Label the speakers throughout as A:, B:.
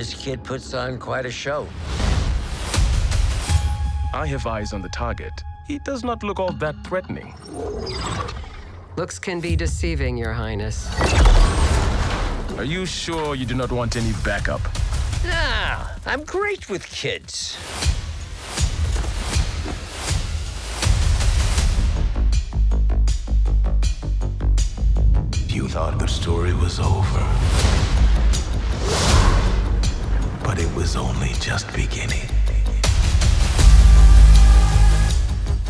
A: This kid puts on quite a show.
B: I have eyes on the target. He does not look all that threatening.
C: Looks can be deceiving, Your Highness.
B: Are you sure you do not want any backup?
A: Nah, I'm great with kids.
D: You thought the story was over. Just beginning.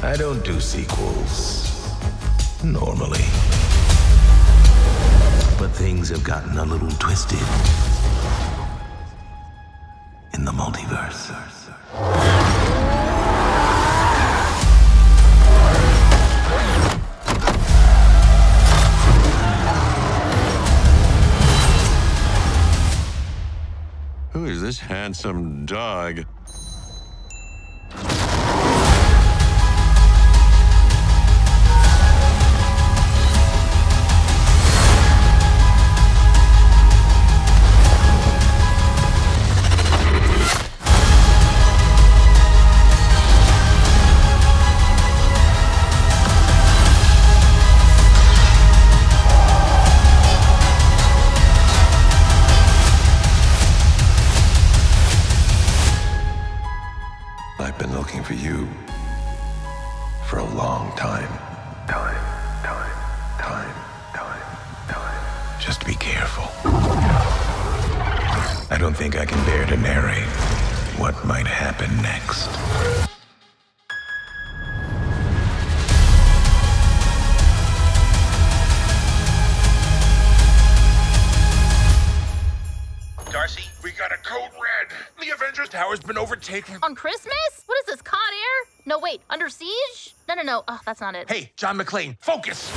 D: I don't do sequels. Normally. But things have gotten a little twisted. In the multiverse.
E: Who is this handsome dog?
D: Been looking for you for a long time. Time, time, time, time, time. Just be careful. I don't think I can bear to narrate what might happen next.
F: Got a code red. The Avengers Tower's been overtaken.
G: On Christmas? What is this, Con Air? No, wait, Under Siege? No, no, no. Oh, that's not it.
F: Hey, John McClane, focus!